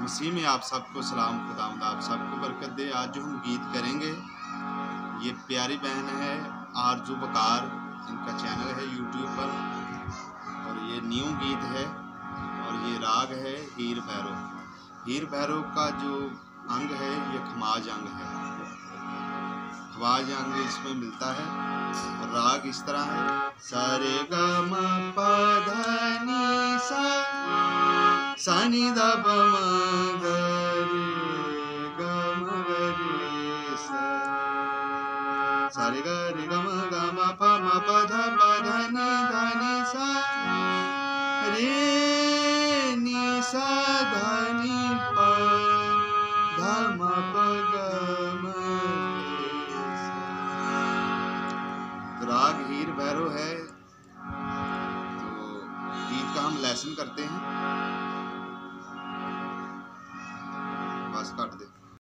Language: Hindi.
मसीह में आप सबको सलाम, खुदावंद, आप सबको बरकत दे। आज जो हम गीत करेंगे। ये प्यारी बहन है, आरज़ू बकार, इनका चैनल है यूट्यूब पर। और ये न्यू गीत है, और ये राग है हीर भैरव। हीर भैरव का जो अंग है, ये खमाज अंग है। खमाज अंग इसमें मिलता है, और राग इस तरह है। सारे गा सनि द प म ग रे ग म ग म प म प प नि ध नि सा रे नि सा ध नि प ध म प ग म तो राग हीर भैरव है तो गीत का हम लेसन करते हैं Asgard.